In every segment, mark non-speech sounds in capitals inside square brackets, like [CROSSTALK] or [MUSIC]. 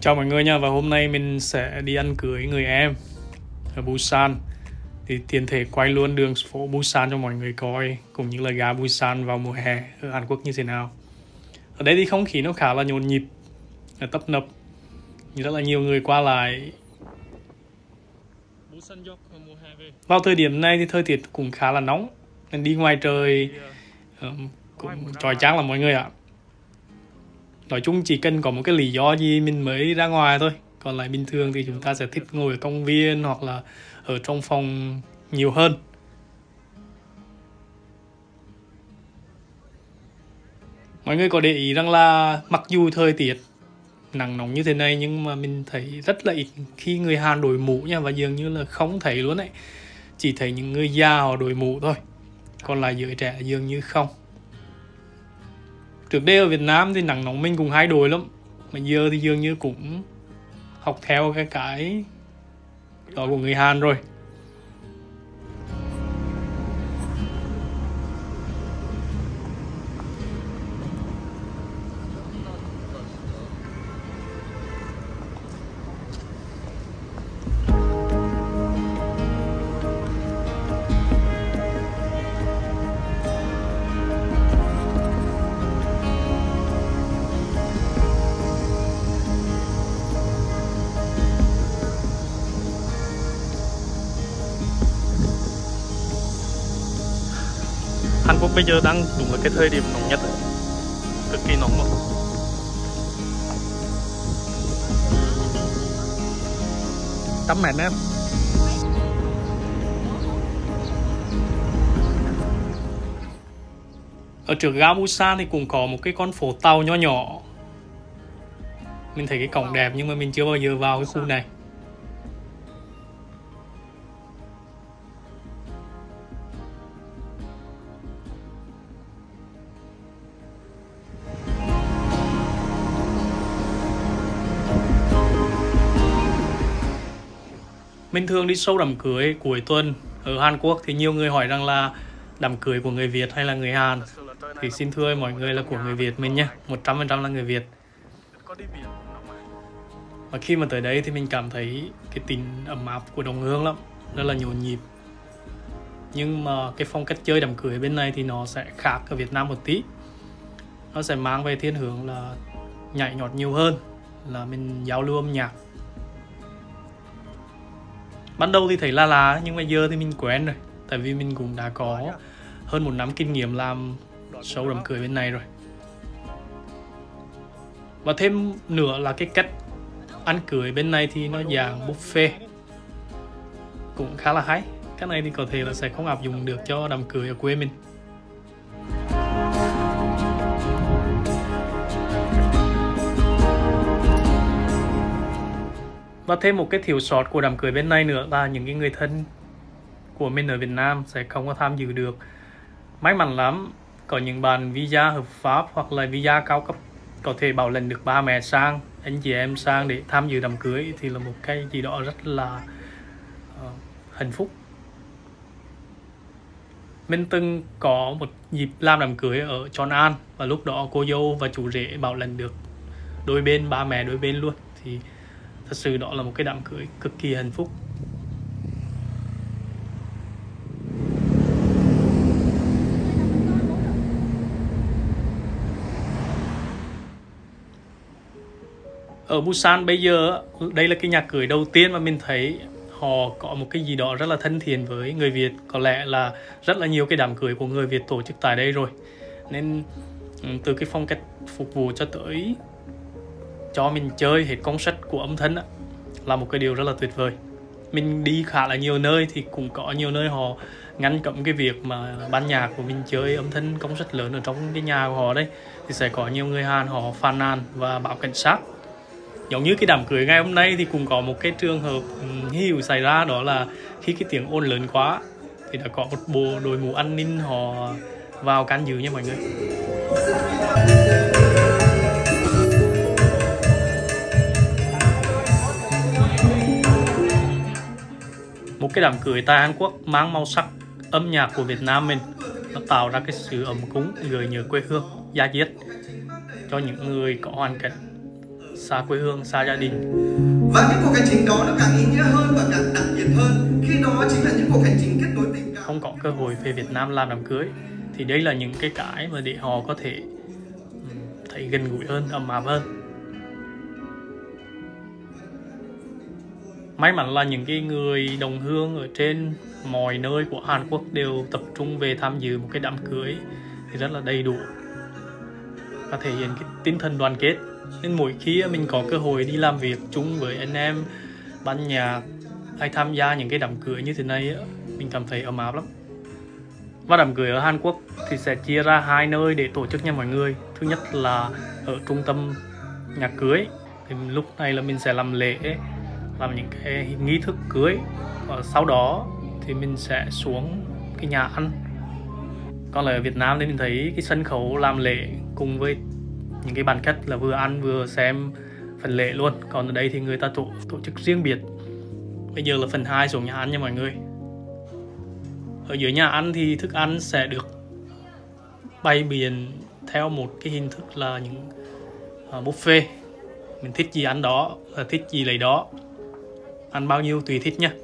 Chào mọi người nha và hôm nay mình sẽ đi ăn cưới người em ở Busan. Thì tiền thể quay luôn đường phố Busan cho mọi người coi cũng như là ga Busan vào mùa hè ở Hàn Quốc như thế nào. Ở đây thì không khí nó khá là nhộn nhịp tấp nập rất là nhiều người qua lại. Vào thời điểm này thì thời tiết cũng khá là nóng nên đi ngoài trời um, cũng trói chang là mọi người ạ nói chung chỉ cần có một cái lý do gì mình mới ra ngoài thôi. Còn lại bình thường thì chúng ta sẽ thích ngồi ở công viên hoặc là ở trong phòng nhiều hơn. Mọi người có để ý rằng là mặc dù thời tiết nắng nóng như thế này nhưng mà mình thấy rất là ít khi người Hàn đổi mũ nha, và dường như là không thấy luôn đấy chỉ thấy những người già họ đổi mũ thôi. Còn lại giới trẻ dường như không trước đây ở Việt Nam thì nắng nóng mình cũng hai đổi lắm. Mà giờ thì dường như cũng học theo cái cái đó của người Hàn rồi. Bây giờ đang đúng là cái thời điểm nóng nhất. Cực kỳ nóng luôn trăm mét em ở trước ga Busan thì cũng có một cái con phố tàu nhỏ nhỏ. Mình thấy cái cổng đẹp nhưng mà mình chưa bao giờ vào cái khu này Mình thường đi sâu đám cưới cuối tuần ở Hàn Quốc thì nhiều người hỏi rằng là đám cưới của người Việt hay là người Hàn. Thì xin thưa mọi người là của người Việt mình nhé 100% là người Việt. Và khi mà tới đấy thì mình cảm thấy cái tình ấm áp của đồng hương lắm, rất là nhộn nhịp. Nhưng mà cái phong cách chơi đám cưới bên này thì nó sẽ khác ở Việt Nam một tí. Nó sẽ mang về thiên hướng là nhảy nhọt nhiều hơn, là mình giao lưu âm nhạc ban đầu thì thấy la lá nhưng mà giờ thì mình quen rồi. Tại vì mình cũng đã có hơn một năm kinh nghiệm làm show đám cưới bên này rồi. Và thêm nữa là cái cách ăn cưới bên này thì nó dạng buffet. Cũng khá là hay. Cái này thì có thể là sẽ không áp dụng được cho đám cưới ở quê mình. Và thêm một cái thiếu sót của đám cưới bên này nữa là những cái người thân của mình ở Việt Nam sẽ không có tham dự được. May mắn lắm có những bạn visa hợp pháp hoặc là visa cao cấp có thể bảo lãnh được ba mẹ sang anh chị em sang để tham dự đám cưới thì là một cái gì đó rất là uh, hạnh phúc. Mình từng có một dịp làm đám cưới ở Tròn An và lúc đó cô dâu và chủ rể bảo lãnh được đôi bên ba mẹ đôi bên luôn. Thì thật sự đó là một cái đám cưới cực kỳ hạnh phúc. Ở Busan bây giờ, đây là cái nhà cưới đầu tiên mà mình thấy họ có một cái gì đó rất là thân thiện với người Việt. Có lẽ là rất là nhiều cái đám cưới của người Việt tổ chức tại đây rồi. Nên ừ, từ cái phong cách phục vụ cho tới cho mình chơi hết công suất của âm thanh á, là một cái điều rất là tuyệt vời. Mình đi khá là nhiều nơi thì cũng có nhiều nơi họ ngăn cấm cái việc mà ban nhạc của mình chơi âm thanh công suất lớn ở trong cái nhà của họ đấy thì sẽ có nhiều người Hàn họ phàn nàn và báo cảnh sát. Giống như cái đám cưới ngày hôm nay thì cũng có một cái trường hợp ừ, hiểu xảy ra đó là khi cái tiếng ồn lớn quá thì đã có một bộ đội mũ an ninh họ vào can dự nha mọi người. Một cái đám cưới tại Hàn Quốc mang màu sắc âm nhạc của Việt Nam mình. Nó tạo ra cái sự ấm cúng gợi nhớ quê hương gia diết cho những người có hoàn cảnh xa quê hương xa gia đình. Và những cuộc hành trình đó nó càng ý nghĩa hơn và càng đặc biệt hơn. Khi đó chính là những cuộc hành trình kết nối tình cảm. Không có cơ hội về Việt Nam làm đám cưới thì đây là những cái cái mà để họ có thể thấy gần gũi hơn ấm áp hơn may mắn là những cái người đồng hương ở trên mọi nơi của Hàn Quốc đều tập trung về tham dự một cái đám cưới thì rất là đầy đủ và thể hiện cái tinh thần đoàn kết. Nên mỗi khi mình có cơ hội đi làm việc chung với anh em, ban nhạc hay tham gia những cái đám cưới như thế này mình cảm thấy ấm áp lắm. Và đám cưới ở Hàn Quốc thì sẽ chia ra hai nơi để tổ chức nha mọi người. Thứ nhất là ở trung tâm nhà cưới. Thì lúc này là mình sẽ làm lễ làm những cái nghi thức cưới. Và sau đó thì mình sẽ xuống cái nhà ăn. Còn là ở Việt Nam thì mình thấy cái sân khấu làm lễ cùng với những cái bàn khách là vừa ăn vừa xem phần lễ luôn. Còn ở đây thì người ta tổ tổ chức riêng biệt. Bây giờ là phần 2 xuống nhà ăn nha mọi người. Ở dưới nhà ăn thì thức ăn sẽ được bày biện theo một cái hình thức là những à, buffet. Mình thích gì ăn đó thích gì lấy đó ăn bao nhiêu tùy thích nha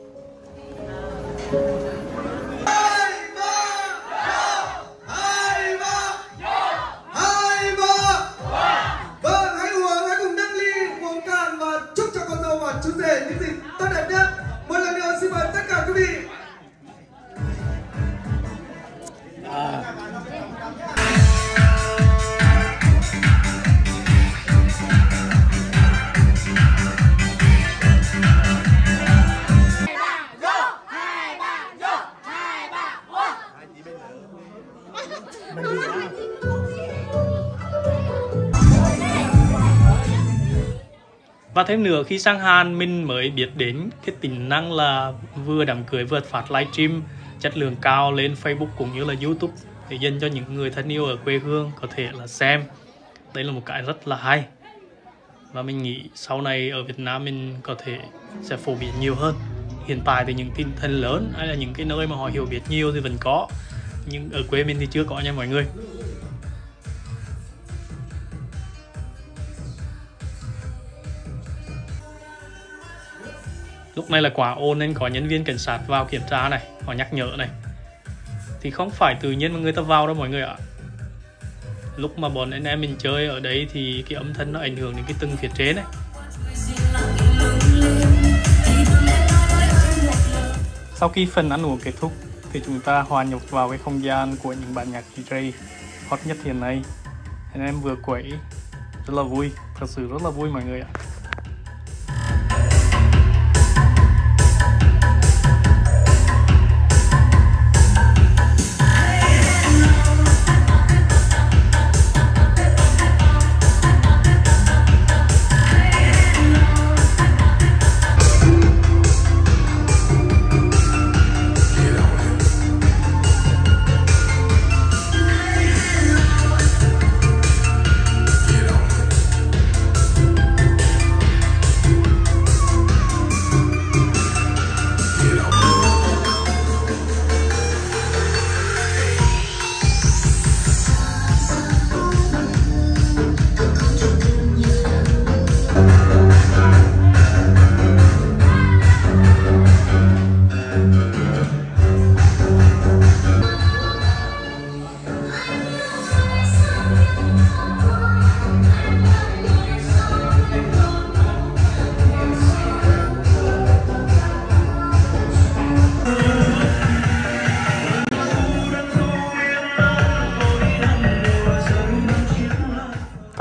và thêm nữa khi sang Hàn, mình mới biết đến cái tính năng là vừa đám cưới vừa phát livestream chất lượng cao lên Facebook cũng như là YouTube, để dành cho những người thân yêu ở quê hương có thể là xem. Đây là một cái rất là hay. Và mình nghĩ sau này ở Việt Nam mình có thể sẽ phổ biến nhiều hơn. Hiện tại thì những tin thân lớn hay là những cái nơi mà họ hiểu biết nhiều thì vẫn có. Nhưng ở quê mình thì chưa có nha mọi người. Lúc này là quả ôn nên có nhân viên cảnh sát vào kiểm tra này họ nhắc nhở này. Thì không phải tự nhiên mà người ta vào đâu mọi người ạ. Lúc mà bọn anh em mình chơi ở đấy thì cái âm thanh nó ảnh hưởng đến cái từng phía trên này sau khi phần ăn uống kết thúc thì chúng ta hòa nhập vào cái không gian của những bản nhạc DJ hot nhất hiện nay. Anh em vừa quẩy, rất là vui, thật sự rất là vui mọi người ạ.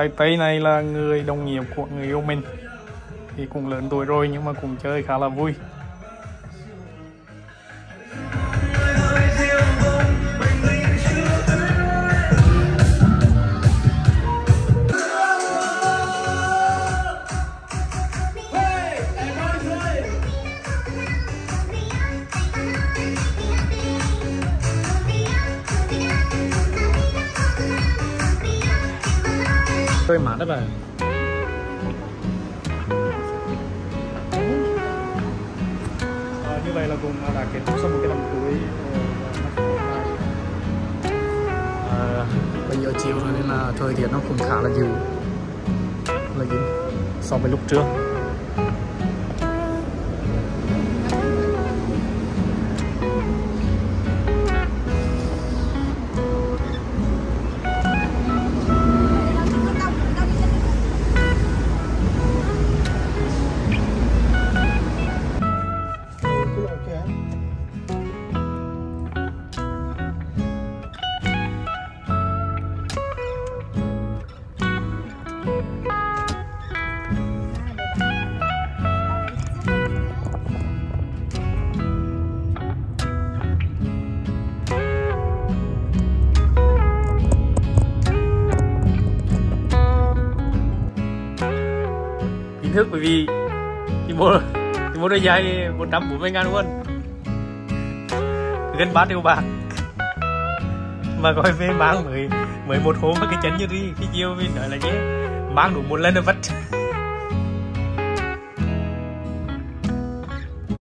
Thầy Tây này là người đồng nghiệp của người yêu mình. Thì cũng lớn tuổi rồi nhưng mà cũng chơi khá là vui. Hơi mát đó bạn à, như vậy là cũng đã kết thúc xong một cái đám cưới à, bây giờ chiều rồi nên là thời tiết nó cũng khá là dịu. Là gì? So với lúc trước thức, bởi vì thì mua thì mua đôi giày 140 ngàn luôn. Gần 3 triệu bạc. [LAUGHS] Mà gọi về mang mới mới một hôm cái chân như đi khi chiều mình nói là chứ mang đủ một lần là vất. [LAUGHS]